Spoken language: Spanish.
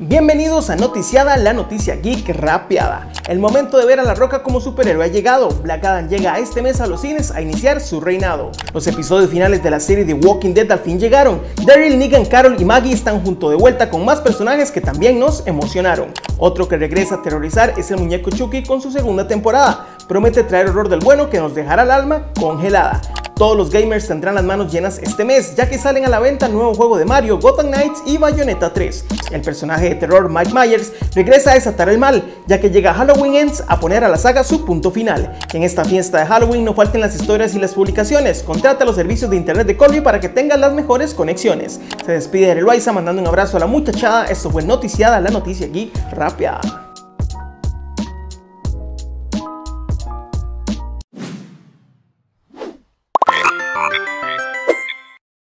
Bienvenidos a Noticiada, la noticia geek rapeada. El momento de ver a La Roca como superhéroe ha llegado. Black Adam llega este mes a los cines a iniciar su reinado. Los episodios finales de la serie de Walking Dead al fin llegaron. Daryl, Negan, Carol y Maggie están junto de vuelta con más personajes que también nos emocionaron. Otro que regresa a terrorizar es el muñeco Chucky con su segunda temporada. Promete traer horror del bueno que nos dejará el alma congelada. Todos los gamers tendrán las manos llenas este mes, ya que salen a la venta el nuevo juego de Mario, Gotham Knights y Bayonetta 3. El personaje de terror Mike Myers regresa a desatar el mal, ya que llega Halloween Ends a poner a la saga su punto final. En esta fiesta de Halloween no falten las historias y las publicaciones. Contrata los servicios de internet de Colby para que tengas las mejores conexiones. Se despide de Eloisa mandando un abrazo a la muchachada. Esto fue Noticiada, la noticia aquí rápida.